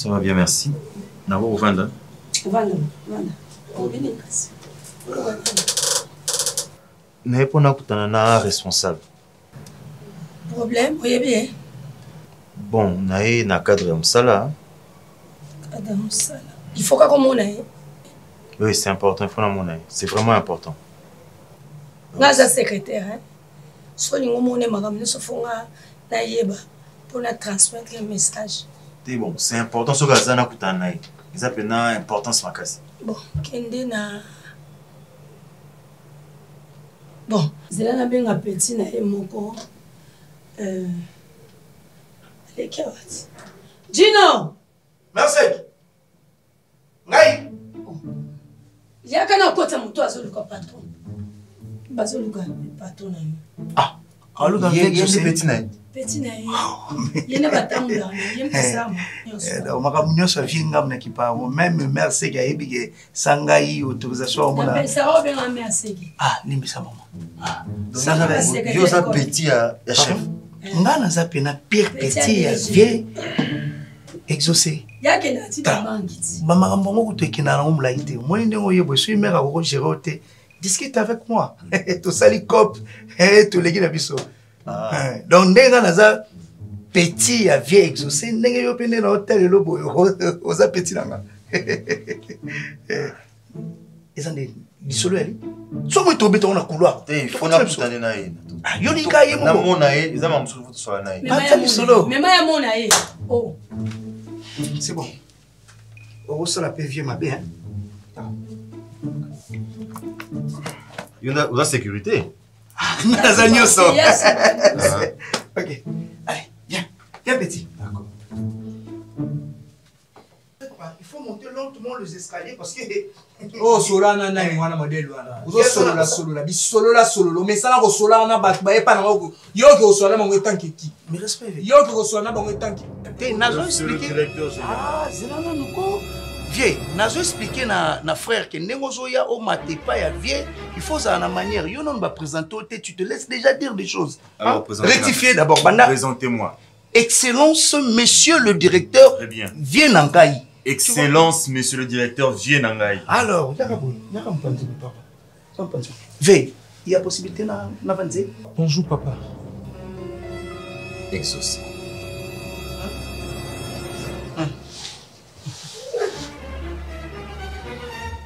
ça va bien, merci. Nabo uvanda. vanda vanda kasi naye mpo nakutana na responsable problème oyebi ye bon na cadre ya mosala mosala il faut kaka omona ye oui c'est important il faut namona ye c'est vraiment important nga aza secrétaire so olingi omona makambo nyonso fo nga nayeba mpo na transmettre message te bon c'est important soki aza nakutana na ye. Eza mpena importance makasi bon kende na bon nzela nabenga peti na ye moko. Euh, aleki awati jino merci. Ngai. Yaka na kota moto azoluka patron. Bazoluka patron na ye. Yende peti na ye makambo nyonso avie ngambu na kipango. Meme mare seki ayebi ke sa ngai autorisation aseki ah limbisa mama yo oza peti ya chef. Ngai naza pena pire peti ya vie exaucé bamakambo yango kutu ekenda nango molai te. Omoni ndenge oyeba soki mare akoko gere o te. Discute avec moi. Tosali cop. Toleki na biso. Eh, Eh, donc ndenge nga naza petit ya vieux exaucé ndenge yo mpe nde na otelelo boye oza petit na nga. Eh, eza nde lisolo yali so moyi tobeta ngo na couloiryolinga ye ah, mokoata lisolo. c'est bon. Okosala mpe vieux mabe oza sécurité? naza nyonso. Ok. Allez viens. Viens petit d'accord. il faut monter lentement les escaliers parce que osolana nani mwana modele wana ozosolola solola bisolola solola omesana kosolana na bato bayepa nango yoki kosola na bango etanke ki yoki kosola na bango etanke te nazo expliquer. ah zela nanu ko vie nazo expliquer na, na frère ke ndenge ozoya omata epai ya vie il faut ozala na manière yo nano baprésente o te tu te laisses déjà dire des choses Alors, Hein? présentez-la. rectifier d'abord banda Présentez-moi. excellence monsieur le directeur Très bien. vie na ngai Excellence, monsieur le directeur Vienangai. alors yaka boye yaka mopanzi papa mopanzi ve il y a possibilité na, na vanze bonjour papa Exaucé.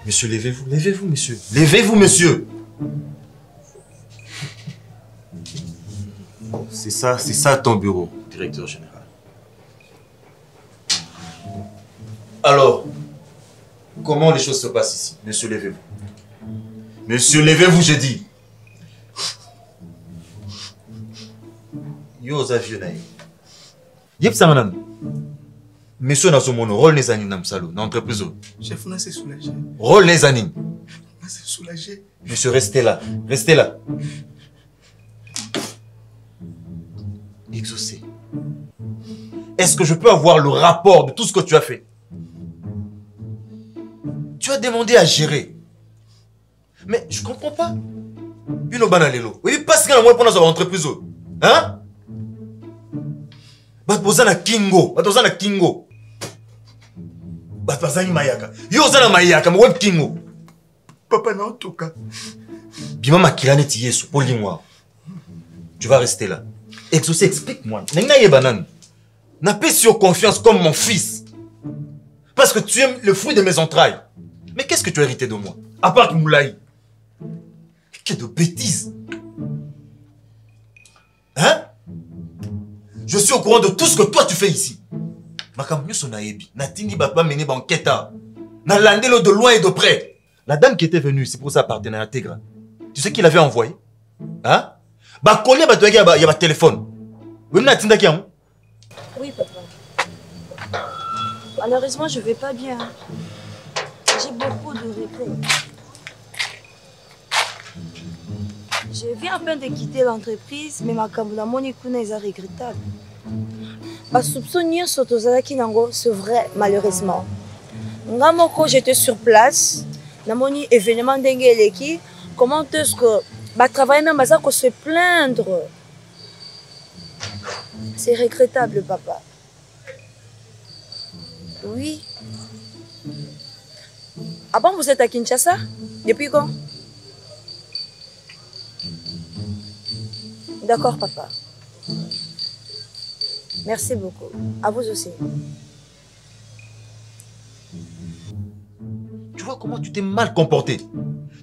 Monsieur, levez-vous, levez-vous, monsieur. Levez-vous, monsieur. C'est ça, c'est ça ton bureau, directeur général. Alors, comment les choses se passent ici? Monsieur, levez-vous. Monsieur, levez-vous, j'ai dit. Yo, oza vieux na ye. Monsieur nazomona role neza nini na mosalo na entreprise oyo chef na se soulagé. Role neza nini na se soulagé. Monsieur restez là. Restez là. Exaucé. Est-ce que je peux avoir le rapport de tout ce que tu as fait? Tu as demandé à gérer. Mais je comprends pas. Bino bana lelo oyebi mpasi nga na moi mpo nazwa baentreprise oyo hein? Bato boza na kingo. Bato boza na kingo bato bazangi mayaka. Yo oza na mayaka kingo. Papa na otoka bima makila neti yesu mpo tu vas rester là. Exaucé explique-moi. Ndenge nayeba nani? Napesi yo confiance comme mon fils. Parce que tu es le fruit de mes entrailles. Mais qu'est-ce que tu as hérité de moi? À part moulai que de bêtises. Hein? Je suis au courant de tout ce que toi tu fais ici makambo nyonso nayebi natindi bato bamene banketa nalandeli de loin et de près la dame qui était venue ici pour sa partenariat Tegra tu sais qui l'avait envoyé? Hein? Bakolia bato yaki ya ba- ya batelefone yango? Oui, papa. Malheureusement, je vais pas bien. J'ai beaucoup de regrets. Je viens peine de quitter l'entreprise, mais ma Kambulamoni Kuna est regrettable. Basoupçon nyonso tozalaki nango c'est vrai malheureusement. Nga j'étais sur place. Namoni événement ndenge eleki comment est-ce que batravaille même baza se plaindre? C'est regrettable papa. Oui. Ah bon, vous êtes à Kinshasa? Depuis quand? D'accord, papa. Merci beaucoup. À vous aussi. Tu vois comment tu t'es mal comporté.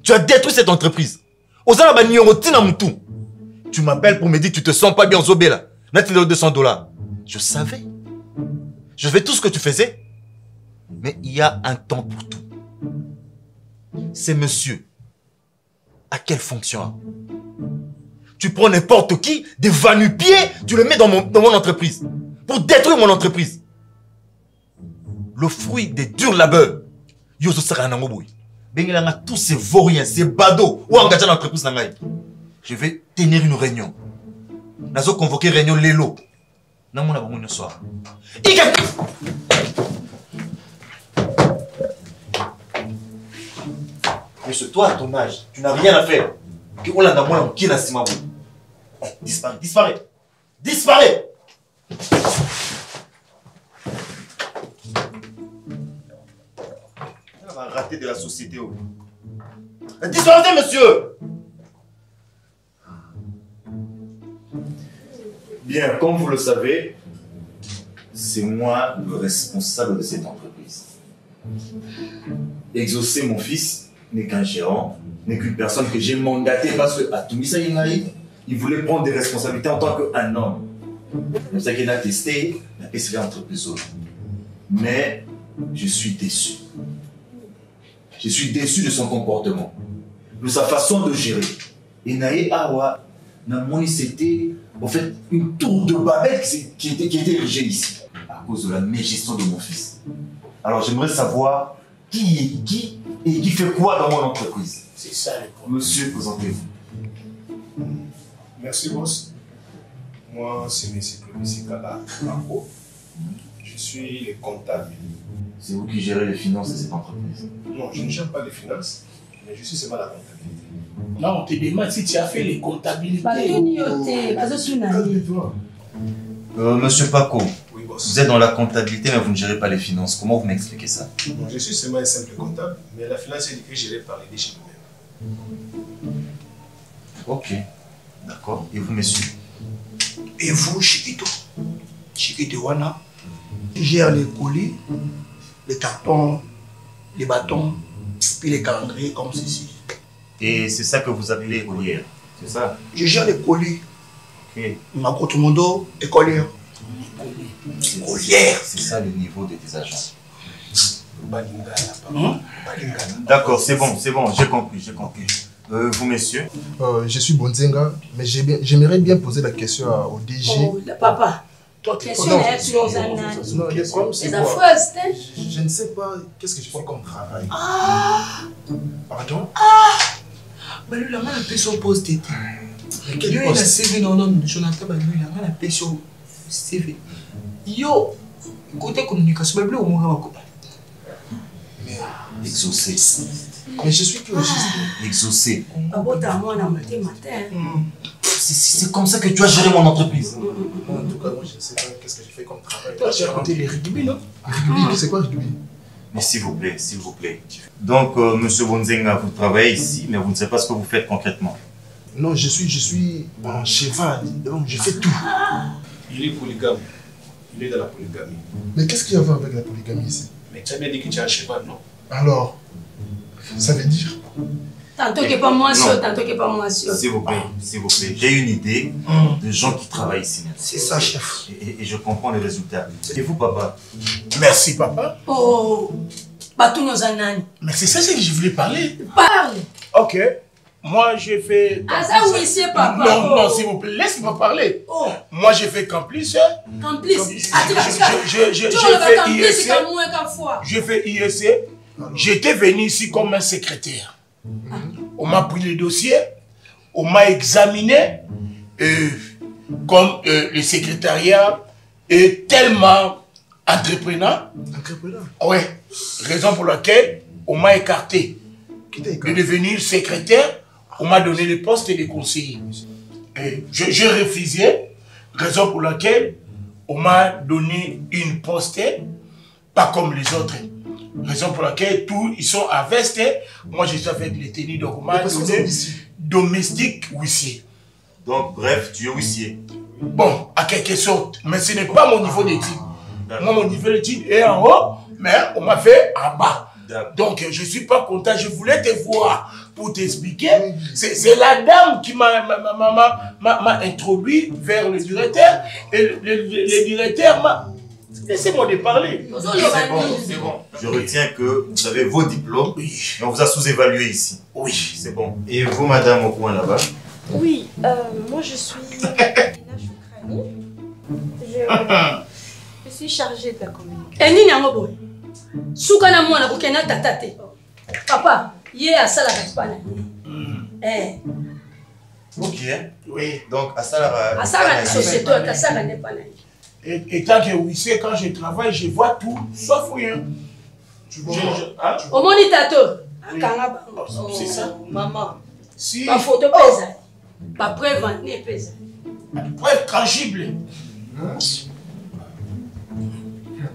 Tu as détruit cette entreprise. Tu m'appelles pour me dire que tu te sens pas bien au Zobela. Nati 200 dollars? Je savais. Je fais tout ce que tu faisais. Mais il y a un temps pour tout. C'est monsieur. À quelle fonction Tu prends n'importe qui, des pieds, tu le mets dans mon, dans mon entreprise. Pour détruire mon entreprise. Le fruit des durs labeurs. Yo zo sera nango boy. Bengelanga tous ces vauriens, ces badauds ou dans l'entreprise. Je vais tenir une réunion. Nazo convoquer réunion lelo. Namona bango nyonso. Ika Monsieur, toi, à ton âge, tu n'as rien à faire. Que Olanda Mwana qui n'a sima Disparaît, disparaît. Disparaît Elle va rater de la société. oh. Monsieur Bien, comme vous le savez, c'est moi le responsable de cette entreprise. Exaucer mon fils n'est qu'un gérant, n'est qu'une personne que j'ai mandatée parce que à il voulait prendre des responsabilités en tant qu'un homme. C'est ça qu'il a testé la PCV entreprise. Mais je suis déçu. Je suis déçu de son comportement, de sa façon de gérer. Et Naïe Awa, Namoni, c'était en fait une tour de Babel qui, était, qui était érigée ici, à cause de la mégestion de mon fils. Alors j'aimerais savoir qui est qui et qui fait quoi dans mon entreprise. C'est ça le problème. Monsieur, présentez-vous. Merci, boss. Moi, c'est M. Clovis Marco. Je suis le comptable. C'est vous qui gérez les finances de cette entreprise. Non, je ne gère pas les finances, mais je suis seulement la comptabilité. Non, on te demande si tu as fait les comptabilités. ye Calme-toi. Euh, monsieur Paco, Oui, boss. vous êtes dans la comptabilité mais vous ne gérez pas les finances. Comment vous m'expliquez ça? Non, je suis seulement un simple comptable, mais la finance est gérée par les déchets nous-mêmes. Ok, d'accord. Et vous, monsieur Et vous, Chiquito? Chiquito Wana gère les colis, les cartons, les bâtons, puis les calendriers comme ceci. Et c'est ça que vous appelez collière, c'est ça? Je gère les colis, Ok. ma mondo, écolière. Collière. C'est ça le niveau de tes agents. Balingala. D'accord, c'est bon, c'est bon, j'ai compris, j'ai compris. Euh, vous, messieurs Euh, je suis Bonzenga, mais j'aimerais bien poser la question à- au DG. Oh, la- papa Toi, tu non. tuyoza nani Non, le problème, c'est quoi je, je ne sais pas qu'est-ce que je fais comme travail. Pardon balula nga napesi yo poste te Mais quel yo ye na poste cv na ono jonathan balula nga napesi yo cv yo kote communication balula omonga bakoba Exaucé. Mais je suis biologiste. Exaucé. babota mwana motema te C'est- C'est c'est comme ça que tu as géré mon entreprise. En tout cas, moi, je ne sais pas qu'est-ce que je fais comme travail. Toi, tu as écouté les rugby, non? Rugby, c'est quoi rugby? Mais s'il vous plaît, s'il vous plaît. Donc, euh, monsieur Bonzenga, vous travaillez ici, mais vous ne savez pas ce que vous faites concrètement. Non, je suis, je suis en cheval, donc je fais tout. Il est polygame. Il est dans la polygamie. Mais qu'est-ce qu'il y a à voir avec la polygamie ici? Mais tu as bien dit que tu as un cheval, non? Alors, ça veut dire tantôt ke pa mwasi Non. oyo tantôt ke pa mwasi oyo S'il vous plaît, s'il vous plaît. J'ai une idée de gens qui travaillent ici. C'est ça, chef. Et, je comprends les résultats. Et vous, papa? Merci, papa. Oh, batuni oza nani Mais c'est ça ce que je voulais parler. parle Ok. Moi, j'ai fait. aza huissier papa Non, non, s'il vous plaît, laisse-moi parler. Oh, Moi, j'ai fait complice. complice Je- atika je- je- je- Tu j'ai fait complice fois J'ai fait ISC. J'étais venu ici comme un secrétaire. On m'a pris le dossier, on m'a examiné. Et comme euh, le secrétariat est tellement entreprenant, entrepreneur. ouais, raison pour laquelle on m'a écarté? De devenir secrétaire. On m'a donné le poste de conseiller. Et je- J'ai refusé, raison pour laquelle on m'a donné une poste pas comme les autres. Raison pour laquelle tous ils sont à veste. Moi je suis avec les tenues de Romain, domestique huissier. Donc, bref, tu es huissier. Bon, à quelque sorte, mais ce n'est pas mon niveau d'étude. Moi, mon niveau d'étude est en haut, mais on m'a fait en bas. Donc, je ne suis pas content. Je voulais te voir pour t'expliquer. C'est la dame qui m'a m'a- m'a- m'a- m'a m'a introduit vers le directeur. Et le, le- le directeur m'a... Laissez-moi de parler. C'est bon, c'est bon. Je retiens que vous avez vos diplômes Oui, et on vous a sous-évalué ici. oui. C'est bon. Et vous, madame, au coin là-bas Oui, euh, moi je suis. Je, je suis chargée de la communication. e nini yango boye suka na mwana kokende na tata te papa ye asalaka epa na ye Ok. Oui. Donc, à asalaka nde epa na ye Et, et tant que huissier, quand je travaille, je vois tout, sauf rien. Tu vois, hein? oyo akanga bango Oh, c'est ça. mama Si, bafoto mpe ezali bapreuve ane mpe ezali preuve tangible.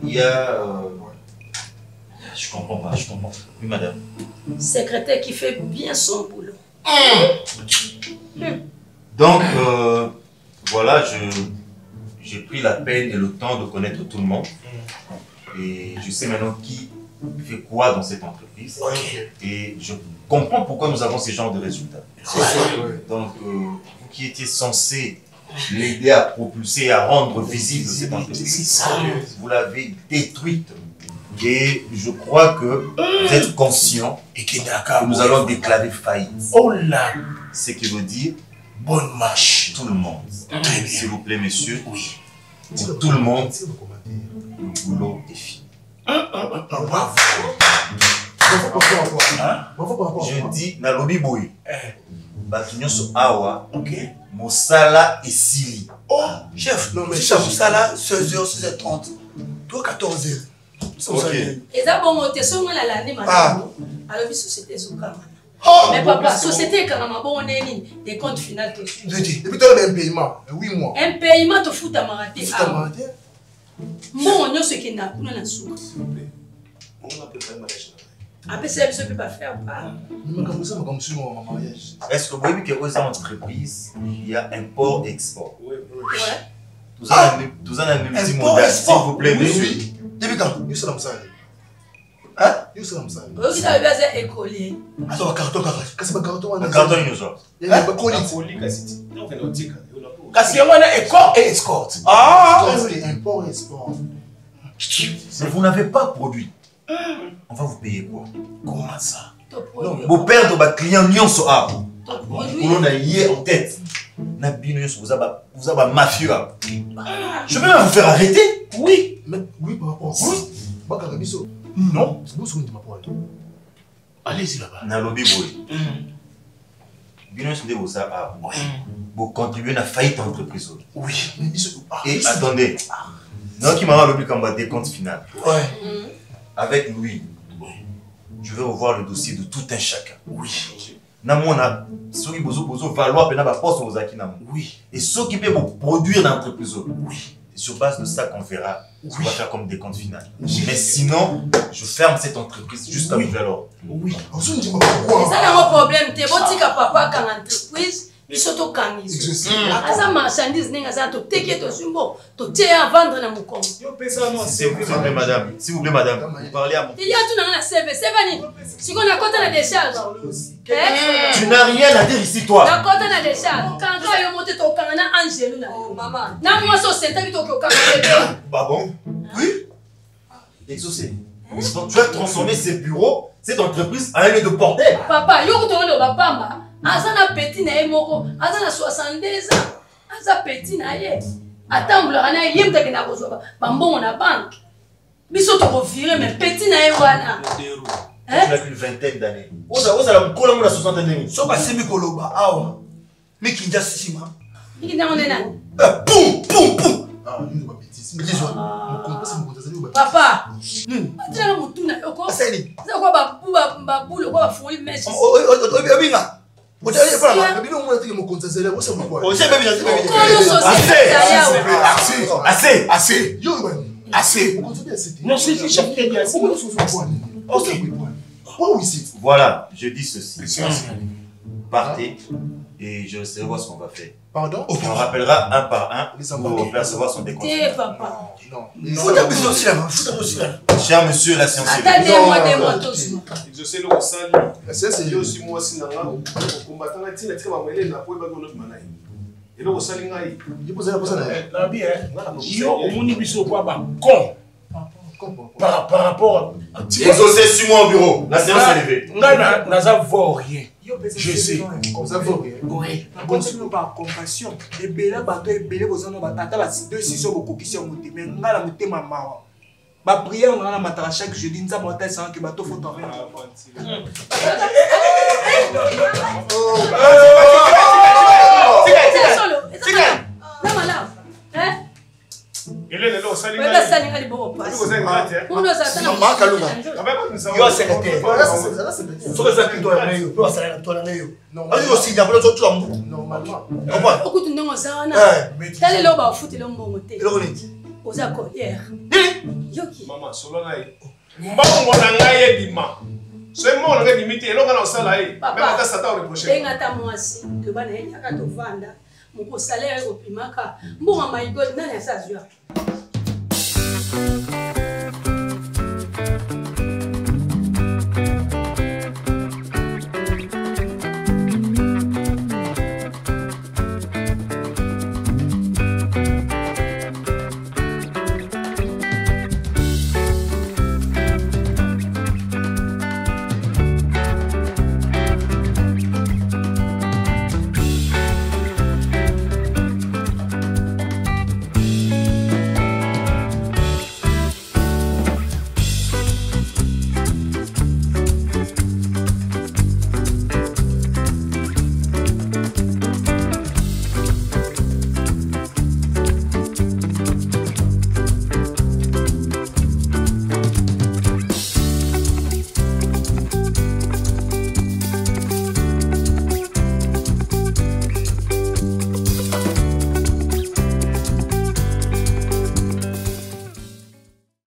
il y a. euh, Je comprends pas, je comprends. Oui, madame. secrétaire qui fait bien son boulot Donc, euh, voilà, je, j'ai pris la peine et le temps de connaître tout le monde. Et je sais maintenant qui fait quoi dans cette entreprise. Et je comprends pourquoi nous avons ce genre de résultats. Donc, euh, vous qui étiez censé l'aider à propulser, à rendre visible cette entreprise, vous l'avez détruite. Et je crois que vous êtes conscient Et que nous allons déclarer faillite. Oh là, Ce qui veut dire bonne marche. Tout le monde. Très bien. S'il vous plaît, monsieur. Oui. Pour tout le monde, le boulot est fini. Bravo. Je dis, nalobi boye. Eh. bato nyonso awa mosala esili oh, chef mosala 16h 16h30 to 14h eza bongo te songo na lande malamu ah. alobi société ezokama mais papa société ekangama bongo nde nini de compte final todepuis tolona impayement huit mois impayement tofutamaka te mbongo nyonso ekendaka kuna na suka apesela biso mpe bafaire parceque boyebi ke oyo eza entreprise ya import export? Toza na multimodal s'il vous plaît monsieur yo osala mosalaoyokisa bebe aza ekoli aza bakarton kaka kasi bakarton wanakasi yango wana ecor et escorte. Ah, ah, ah. Mais vous n'avez pas produit. On va vous payer quoi? Comment ça? Vous perdre votre client nyonso à vous. Vous l'avez en tête. Vous avez un mafieux. Je peux même vous faire arrêter. Oui. Oui, par rapport à ça. Oui. Non. C'est ma. Allez-y là-bas. nalobi boye bino nyonso nde boza awa bocontribue na faillite entreprise oyo Oui. Ah, et attendez naoki mama alobi likambo ya décompte final Ouais. avec louis je vais revoir le dossier de tout un chacun Oui. namona soki bozovaloir mpena baposte bozalaki nango Oui. et soki mpe boproduire na entreprise oyo Oui. C'est sur base de ça qu'on verra ce qu'on va faire comme décompte final mais sinon je ferme cette entreprise jusqu'à nouvel ordre. Oui. Soi, dis-moi pourquoi? eza nango problème. Te botika papa akanga entreprise biso tokangi Je sais. aza marchandise ndenge aza toteki ye tozwi mbo totie ye avendre na mokongo. S'il vous plaît madame. S'il vous plaît madame vous parlez à mon tilia tunanga na seve nakota décharge. Eh? tu n'as rien à dire ici toi. Na décharge. Kanga yo mo te tokanga na angelu na yo. Na mwasi osentaki toki okanga bebe Bah bon? Oui. Exaucé. Donc tu as transformé ces bureaux, cette entreprise, en un lieu de bordel. papa yo bapamba aza na peti na ye moko aza na 62 ans aza peti na ye atambolaka na ye ye mutake na kozwa bambongo na banke biso tokovire mais peti na ye wana ozala mokolo yango na 60 ndenge soki asembi koloba awa mikinja nsima mikinjango nde nani pum pum pum papa atinaka motuna yoko okoa babule okoa bafoli meseobinga Assez Assez. Assez. Non, c'est. Ok. Voilà, je dis ceci. Partez et je sais voir ce qu'on va faire. Pardon On rappellera un par un pour percevoir son décompte. papa. Non. non. Cher monsieur, la science est Attendez-moi, moi tous. Je sais le Rosali. La science est aussi moi aussi. Combattant la tine, la tine, la tine, la tine, la tine, la eloko osali ngai omoni biso kwa bacon par, par rapport à. Exaucé, suis-moi au bureau. La séance est levée. Nga naza vaurien. Je sais. Naza vaurien. Oui. Continue par compassion. Et bela bato et bela bozano batata la deux six au kokisi moté. Mais nga la moté ma mawa. Ba prière nga na matala chaque jeudi nza mota sans que bato faut tomber. Oh. Tika tika. Tika. Tika. Tika. Okutu ndenge oza wana. Eh, talelo bafutela mbongo te. Eloko oza collière yoki. Mbongo na ngai ebima so mbongo na ngai ebimi te eloko na osala ye. Papa. meme ata sata oreproche. ata mwasi. Loba na ye yaka tovanda mokosalere opimaka. Mbongo maigol nani asa azwaka